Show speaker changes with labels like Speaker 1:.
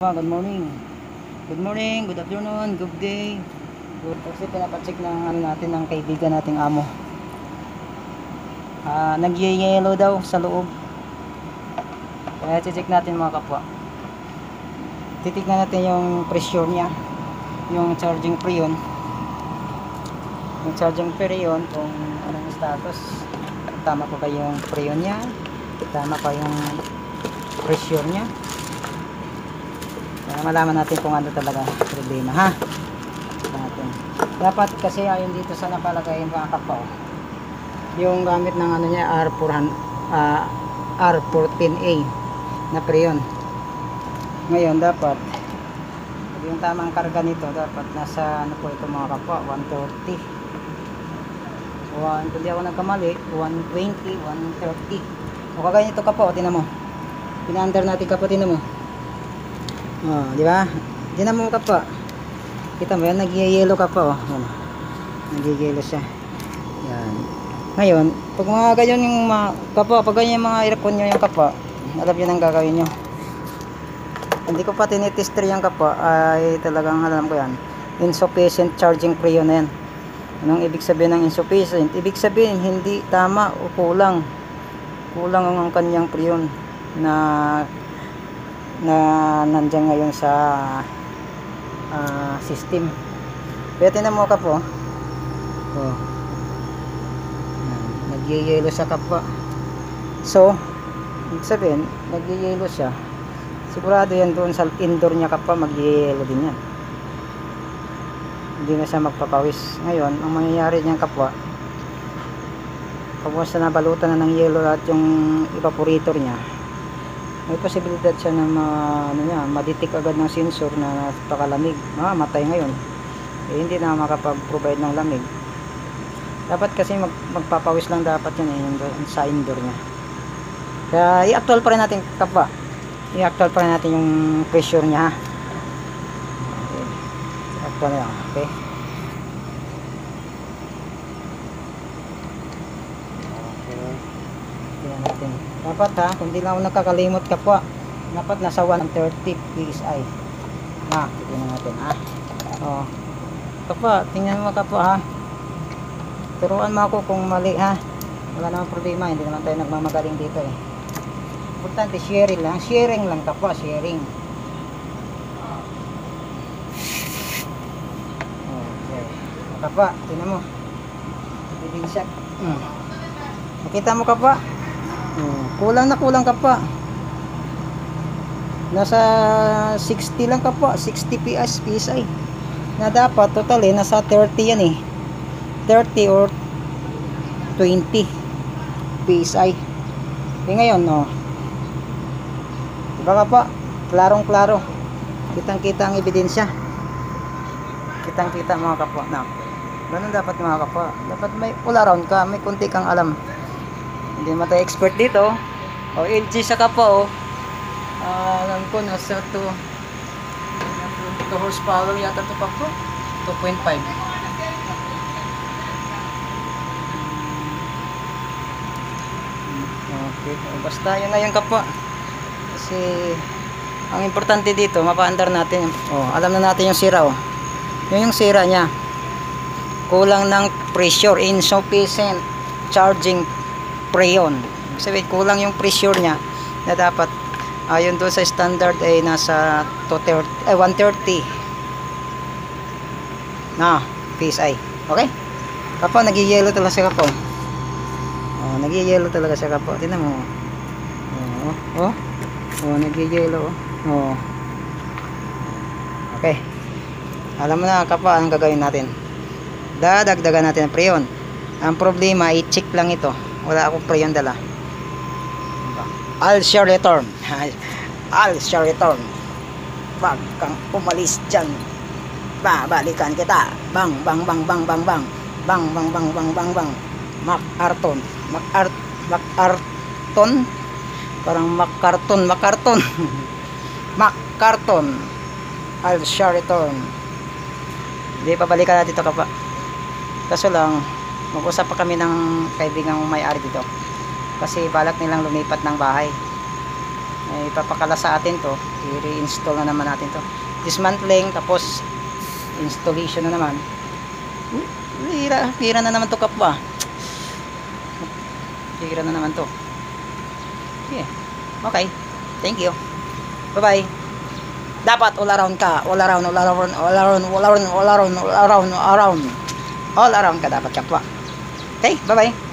Speaker 1: Good morning. Good morning, good afternoon, good day. Good. Kasi pinapacheck ng ano natin ng kaibigan nating amo. Ah, nagyayelo daw sa loob. Kaya check natin mga kapwa. Titignan natin yung pressure niya. Yung charging freon. Yung charging freon kung anong status. Tama pa ba yung freon niya? Tama pa yung pressure niya? Para malaman natin kung ano talaga problema ha. Natin. Dapat kasi ayon dito sa napalagay mga kapaw. Yung gamit ng ano niya R400 ah, R14A na preyon. Ngayon dapat yung tamang karga nito dapat nasa ano po ito mga kapwa 130 One, kung di ako nagkamali 120, 130 o kagaya nito kapo, tinan mo pina-under natin kapo, tinan mo Oh, di ba? Diyan mo ka pa. Kita mo yan, nag-yellow ka pa oh. Yan. Nag-yellow siya. Yan. Ngayon, pag mga ganyan yung mga kapa, pag ganyan yung mga aircon nyo yung kapa, alam nyo nang gagawin nyo. Hindi ko pa tinitester yung kapa, ay talagang alam ko yan. Insufficient charging preyo na yan. Anong ibig sabihin ng insufficient? Ibig sabihin, hindi tama o kulang. Kulang ang kanyang preyon na na nandiyan ngayon sa ah, system. Kaya tinan mo ka po. Oh. Nagyayelo sa kapwa. So, ibig sabihin, nagyayelo siya. Sigurado yan doon sa indoor niya kapwa, magyayelo din yan. Hindi na siya magpapawis. Ngayon, ang mangyayari niyan kapwa, kapag sa nabalutan na ng yelo at yung evaporator niya, may posibilidad siya na ma, ano niya, madetect agad ng sensor na napakalamig. Ah, matay ngayon. Eh, hindi na makapag-provide ng lamig. Dapat kasi mag, magpapawis lang dapat yan eh, sa indoor niya. Kaya i-actual pa rin natin kapwa. I-actual pa rin natin yung pressure niya. Okay. I-actual lang. Okay. Okay. Tingnan natin. Dapat ha, kung di lang ako nagkakalimot ka po, dapat nasa 130 PSI. Ha, tingnan natin ha. Oh. Kapwa, tingnan mo kapwa ha. Turuan mo ako kung mali ha. Wala namang problema, hindi naman tayo nagmamagaling dito eh. Importante, sharing lang. Sharing lang kapwa, sharing. Okay. Kapwa, tingnan mo. Shot. Hmm. Nakita mo kapwa? Hmm, kulang na kulang ka pa. Nasa 60 lang ka pa, 60 PS PSI. Na dapat total eh nasa 30 yan eh. 30 or 20 PSI. Eh ngayon no. Diba ka pa? Klarong klaro. Kitang-kita ang ebidensya. Kitang-kita mga kapwa na. Ganun dapat mga kapwa. Dapat may all around ka, may kunti kang alam hindi naman tayo expert dito. O LG sa kapo oh. Ah, alam ko nasa to. 2 horsepower yata to pa po 2.5 okay. Basta yun na yung kapwa. Kasi ang importante dito mapaandar natin oh, alam na natin yung sira oh. yun yung sira niya. Kulang ng pressure insufficient charging preyon. Sabi kulang yung pressure niya na dapat ayon doon sa standard ay nasa 230 ay 130 na PSI. Okay? Kapo, nagiyelo talaga siya kapo. Oh, nagiyelo talaga siya kapo. Tingnan mo. Oh, oh. Oh, nagiyelo. Oh. Okay. Alam mo na kapo anong gagawin natin. Dadagdagan natin ang preyon. Ang problema, i-check lang ito wala akong preyon dala. I'll share return I'll share return wag kang umalis dyan. Babalikan kita. Bang bang bang bang bang bang. Bang bang bang bang bang bang. MacArton MacArt MacArton parang MacArton MacArton MacArton I'll share return hindi pabalikan natin ito kapa kaso lang mag-usap pa kami ng kaibigang may-ari dito kasi balak nilang lumipat ng bahay May papakala sa atin to. I-reinstall na naman natin to. Dismantling, tapos installation na naman. Pira, pira na naman to kapwa. Pira na naman to. Okay. Okay. Thank you. Bye-bye. Dapat all around ka. All around, all around, all around, all around, all around, all around. All around ka dapat kapwa. Okay, bye-bye.